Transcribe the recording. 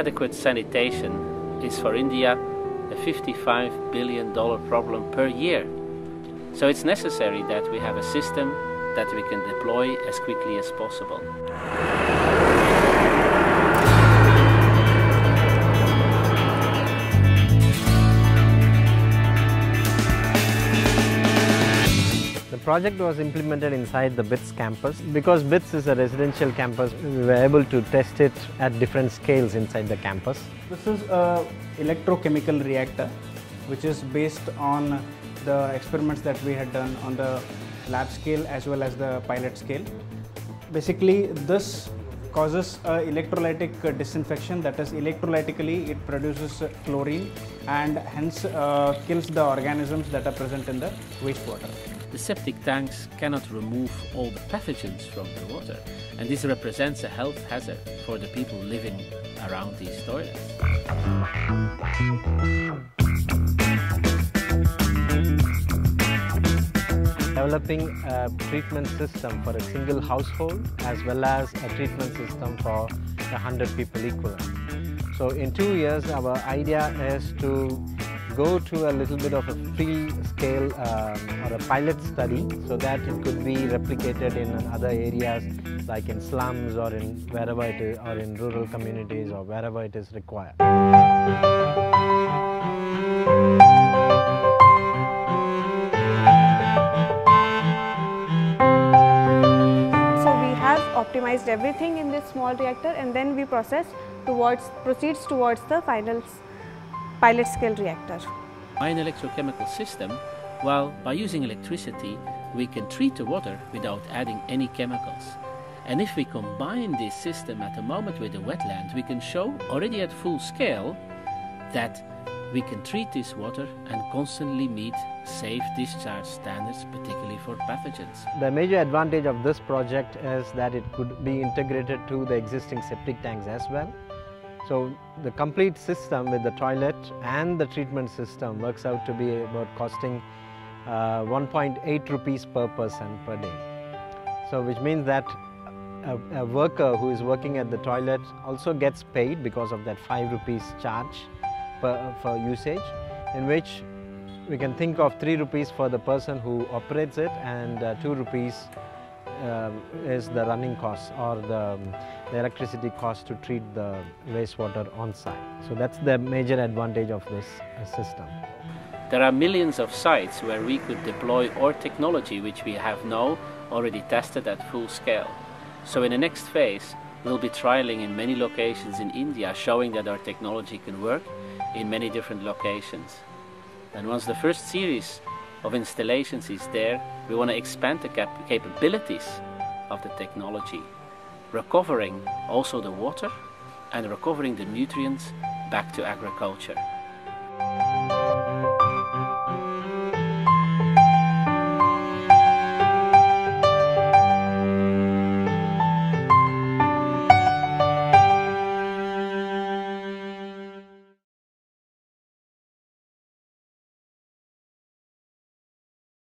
Inadequate sanitation is for India a $55 billion problem per year. So it's necessary that we have a system that we can deploy as quickly as possible. Project was implemented inside the BITS campus. Because BITS is a residential campus, we were able to test it at different scales inside the campus. This is a electrochemical reactor which is based on the experiments that we had done on the lab scale as well as the pilot scale. Basically this causes electrolytic disinfection that is electrolytically it produces chlorine and hence uh, kills the organisms that are present in the wastewater. The septic tanks cannot remove all the pathogens from the water and this represents a health hazard for the people living around these toilets. Developing a treatment system for a single household as well as a treatment system for 100 people equivalent. So in two years our idea is to go to a little bit of a free scale um, or a pilot study so that it could be replicated in other areas like in slums or in wherever it is or in rural communities or wherever it is required. So we have optimized everything in this small reactor and then we process towards proceeds towards the final s- pilot scale reactor. By an electrochemical system, well, by using electricity, we can treat the water without adding any chemicals. And if we combine this system at the moment with the wetland, we can show already at full scale that we can treat this water and constantly meet safe discharge standards, particularly for pathogens. The major advantage of this project is that it could be integrated to the existing septic tanks as well. So the complete system with the toilet and the treatment system works out to be about costing uh, 1.8 rupees per person per day. So which means that a, a worker who is working at the toilet also gets paid because of that 5 rupees charge per, for usage in which we can think of 3 rupees for the person who operates it and uh, 2 rupees uh, is the running cost or the, um, the electricity cost to treat the wastewater on site. So that's the major advantage of this uh, system. There are millions of sites where we could deploy our technology, which we have now already tested at full scale. So in the next phase, we'll be trialing in many locations in India, showing that our technology can work in many different locations. And once the first series of installations is there, we want to expand the cap- capabilities of the technology, recovering also the water and recovering the nutrients back to agriculture.